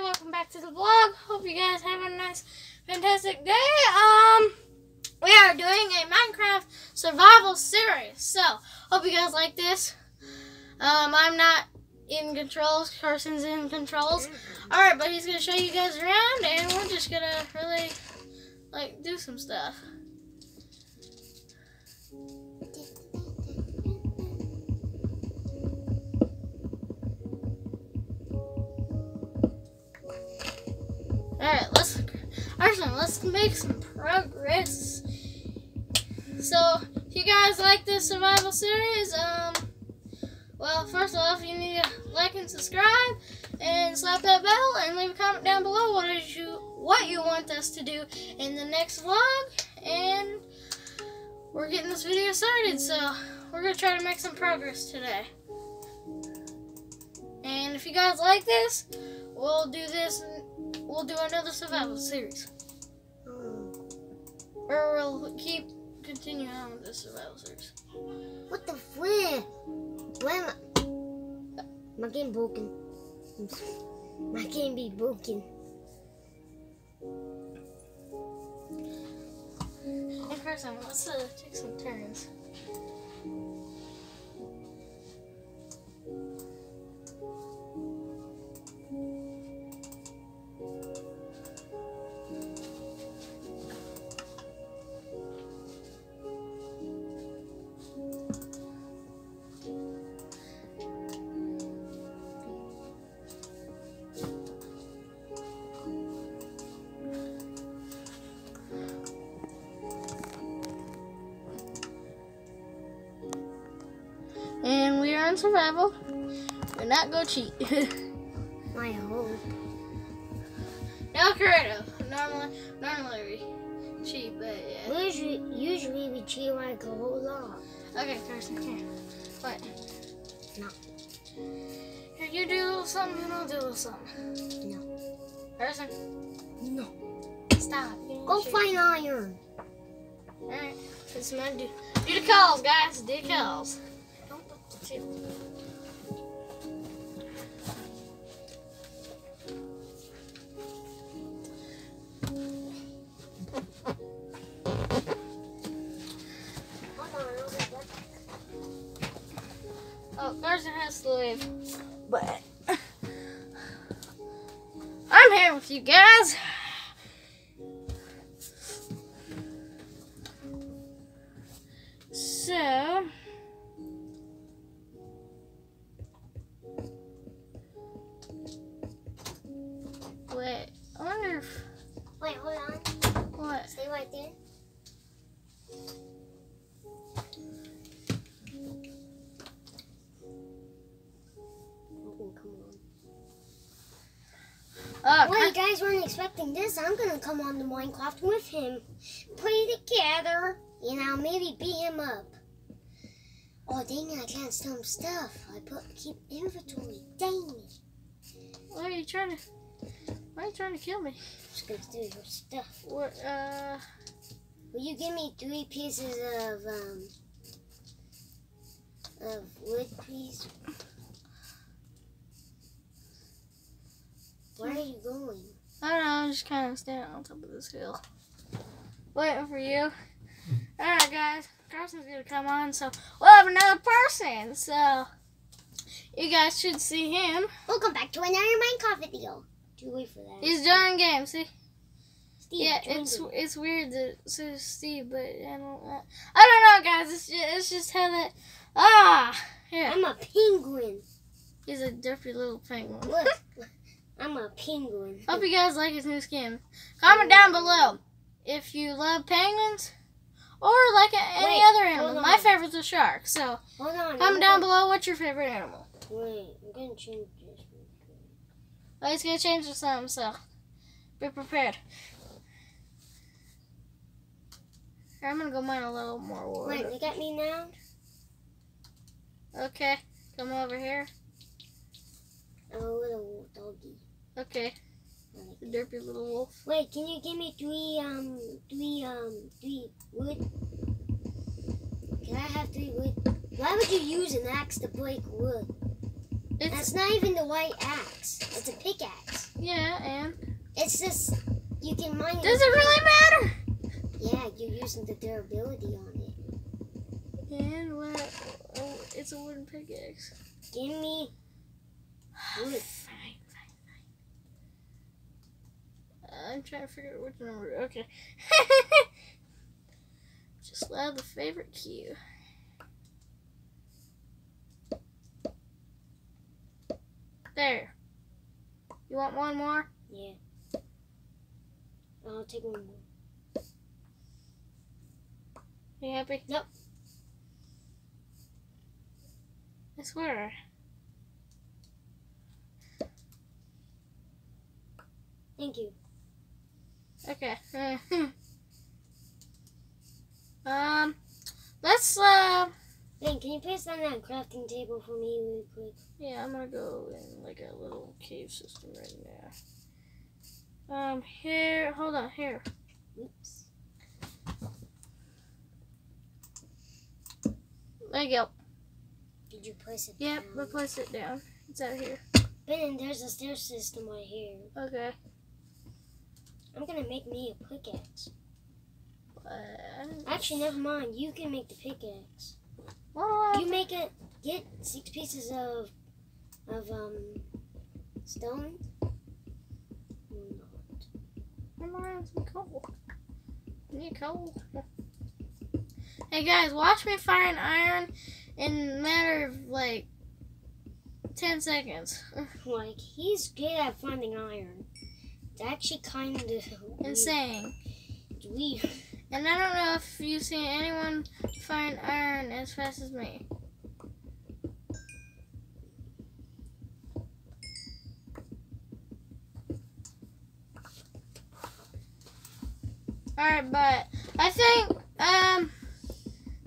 welcome back to the vlog. Hope you guys have a nice, fantastic day. Um, we are doing a Minecraft survival series. So, hope you guys like this. Um, I'm not in controls. Carson's in controls. Alright, but he's going to show you guys around, and we're just going to really, like, do some stuff. Let's make some progress. So, if you guys like this survival series, um well first off you need to like and subscribe and slap that bell and leave a comment down below what is you what you want us to do in the next vlog and we're getting this video started so we're gonna try to make some progress today. And if you guys like this, we'll do this and we'll do another survival series. Or we'll keep continuing on with the survival series. What the flip? Why am I? My game broken. My game be broken. In person, let's uh, take some turns. Survival. We're not go cheat. My hope. no creative. Normally, normally we cheat, but yeah. Usually, usually we cheat like a whole lot. Okay, Carson, here. What? No. Here, you do a little something, and I'll do a little something. No. Carson, No. stop. Go find iron. Alright, this man do do the calls, guys. Do the calls. Back. Oh, Carson has to leave. But I'm here with you guys. Oh, Well, you guys weren't expecting this. I'm gonna come on to Minecraft with him, play together, you know, maybe beat him up. Oh, dang it! I can't steal him stuff. I put keep inventory. Dang it! why are you trying to? Why are you trying to kill me? I'm just gonna steal your stuff. What? Uh, Will you give me three pieces of um of wood, please? Where are you going? I don't know. I'm just kind of standing on top of this hill, waiting for you. All right, guys. Carson's gonna come on, so we'll have another person. So you guys should see him. Welcome back to another Minecraft video. Do you wait for that. He's joining game. See? Steve, yeah, it's it's weird that it says Steve, but I don't. Uh, I don't know, guys. It's just, it's just how that. Ah, here. I'm a penguin. He's a derpy little penguin. Look, I'm a penguin. Hope you guys like his new skin. Comment down below if you love penguins or like any Wait, other animal. My favorite's a shark. So Hold on. comment down gonna- below what's your favorite animal. Wait, I'm gonna change this. Oh, he's gonna change to something, so be prepared. Here, I'm gonna go mine a little more wood. Wait, you got me now. Okay, come over here. I'm a little doggy. Okay, the derpy little wolf. Wait, can you give me three um three um three wood? Can I have three wood? Why would you use an axe to break wood? It's That's not even the white axe. It's a pickaxe. yeah, and It's just you can mine. does it really matter? Yeah, you're using the durability on it. And what? Oh, it's a wooden pickaxe. Give me. Wood. I'm trying to figure out which number. Okay. Just love the favorite cue. There. You want one more? Yeah. I'll take one more. You happy? Yep. I swear. Thank you. Okay. um, let's uh, Ben, can you place on that crafting table for me really quick? yeah, I'm gonna go in like a little cave system right now. Um, here, hold on, here. Oops. There you go. Did you place it Yep, down? we place it down. It's out here. Ben, there's a stair system right here. Okay. I'm gonna make me a pickaxe. Uh, Actually, never mind. You can make the pickaxe. what? You make it. Get six pieces of of um stone. Not. I'm around some coal. I need coal. Hey guys, watch me find iron in a matter of like 10 seconds. Like he's good at finding iron. It's actually kind of Insane. weird. And I don't know if you've seen anyone find iron as fast as me. Alright, but I think um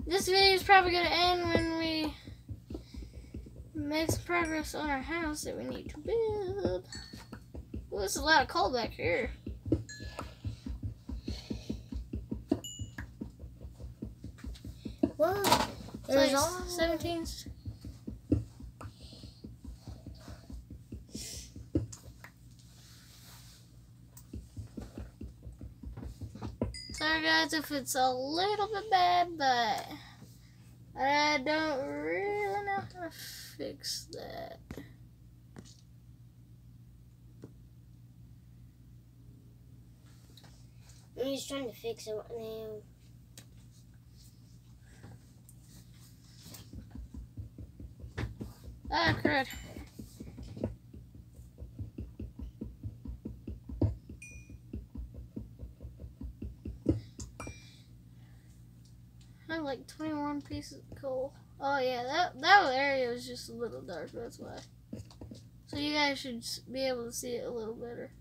this video is probably gonna end when we make some progress on our house that we need to build. Well, there's a lot of coal back here. Whoa, there's like all 17. Sorry guys if it's a little bit bad, but I don't really know how to fix that. I'm just trying to fix it now. Ah, crud. I have like 21 pieces of coal. Oh yeah, that that area was just a little dark, that's why. So you guys should be able to see it a little better.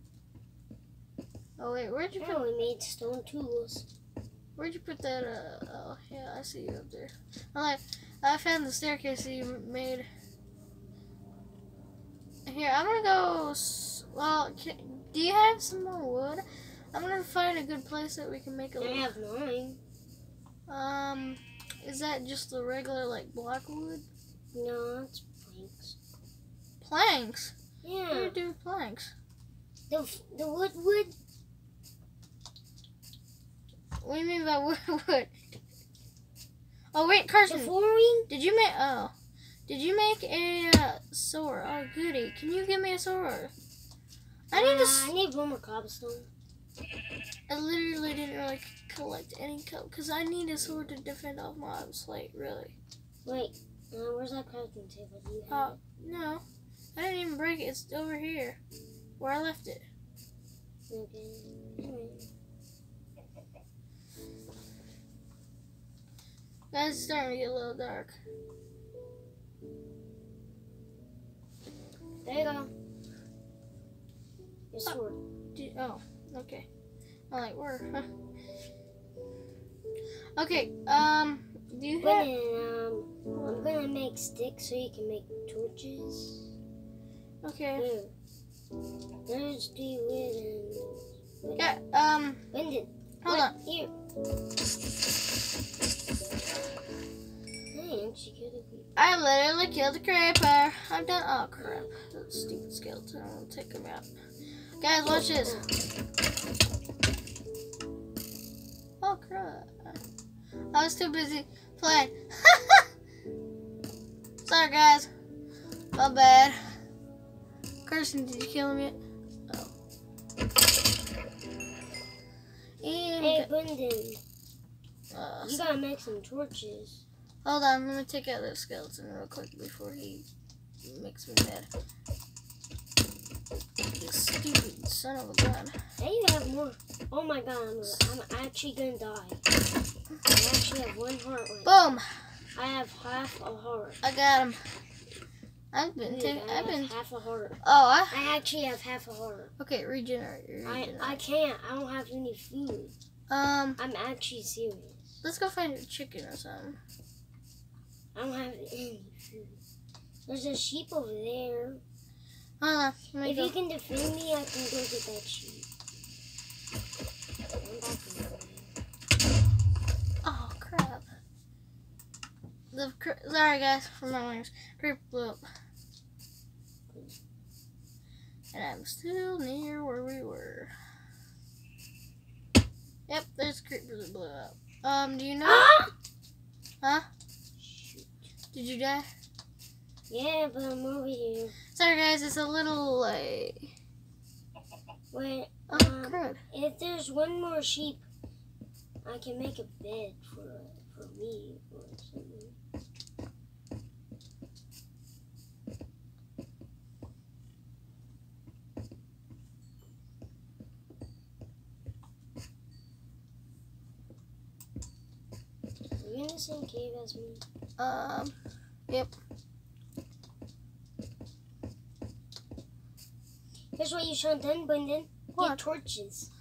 Oh wait, where'd you put Oh, we made stone tools. Where'd you put that? Uh, oh, yeah, I see you up there. I like. I found the staircase that you made. Here, I'm gonna go. Well, can, do you have some more wood? I'm gonna find a good place that we can make a I little. have mine. Um, is that just the regular like block wood? No, it's planks. Planks. What do Yeah, you do with planks? the the wood wood. What do you mean by wood? wood? Oh wait, Carson. flooring. Did you make? Oh, did you make a uh, sword? Oh, goody! Can you give me a sword? I need Uh, to. s- I need one more cobblestone. I literally didn't really collect any coat because I need a sword to defend off mobs. Like really? Wait, uh, where's that crafting table? Do you have Uh, no, I didn't even break it. It's over here, where I left it. it? Okay. Guys, it's starting to get a little dark. There you go. Your sword. Do- oh, okay. I like where? Huh. Okay. Um, do you have? um, I'm gonna make sticks so you can make torches. Okay. Here. There's the and. Yeah. Um, Brendan. hold what? on. Here. I literally killed a creeper. I'm done. Oh crap! That stupid skeleton. I'm gonna take him out. Guys, watch this. Oh crap! I was too busy playing. Sorry, guys. My bad. Carson, did you kill him yet? Oh. And Hey, Brendan, uh, you gotta make some torches. Hold on, let me take out that skeleton real quick before he makes me mad. You stupid son of a gun. Hey, you have more. Oh my god, I'm, I'm actually gonna die. I actually have one heart left. Boom! I have half a heart. I got him. I've been Dude, taking. I I've have been. half a heart. Oh, I. I actually have half a heart. Okay, regenerate. I, regenerate. I can't. I don't have any food. um, I'm actually serious. let's go find a chicken or something. I don't have any food. There's a sheep over there. Hold on. If go. you can defend me, I can go get that sheep. I'm back in the Oh crap. The cr- sorry guys for my wings. Creep blew up. And I'm still near where we were. Yep, there's creeper that blew up. Um, do you know? Huh? Did you die? Yeah, but I'm over here. Sorry guys, it's a little like. Wait, Oh Um, crap. if there's one more sheep, I can make a bed for for me or something. Are you in the same cave as me? Um, Here's what you should done, Brendan. Get torches.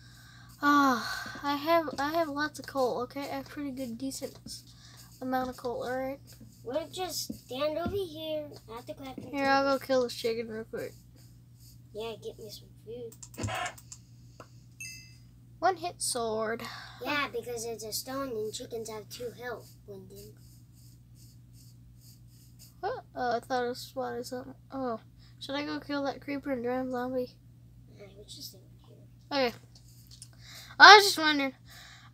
ah, I have I have lots of coal. Okay, I have pretty good decent amount of coal. All right. We'll just stand over here at the crafting Here, I'll go kill this chicken real quick. Yeah, get me some food. One hit sword. Yeah, because it's a stone and chickens have two health, Brendan. Oh, I thought it spotted something. Oh, should I go kill that creeper and drown zombie? Just here. Okay. I was just wondering.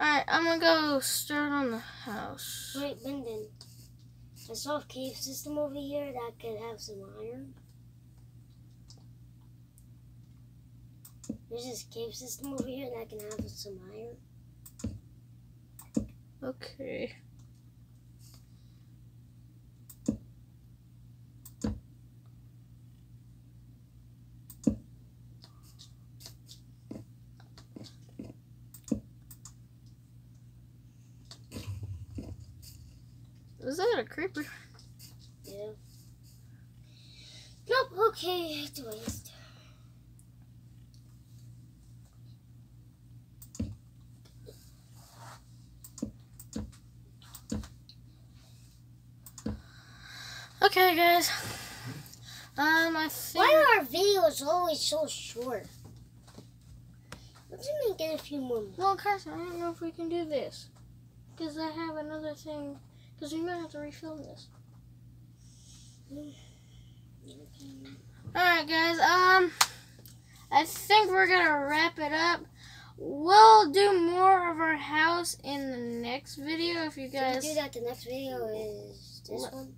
Alright, I'm gonna go start on the house. Wait, Brendan. I saw a cave system over here that could have some iron. There's this cave system over here that can have some iron. Okay. Is that a creeper? Yeah. Nope, okay, it's a waste. Okay, guys. Um, I think. Why are our videos always so short? Let's make it a few more. Well, Carson, I don't know if we can do this. Because I have another thing. Because we might have to refilm this. Alright, guys. Um, I think we're going to wrap it up. We'll do more of our house in the next video if you guys do that? The next video is this What? one.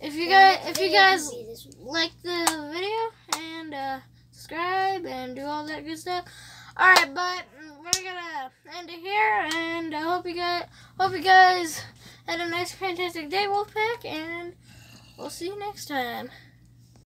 if you guys if you guys be this one. like the video and uh, subscribe and do all that good stuff. All right, but we're gonna end it here, and I hope you guys hope you guys had a nice, fantastic day, Wolfpack, and we'll see you next time.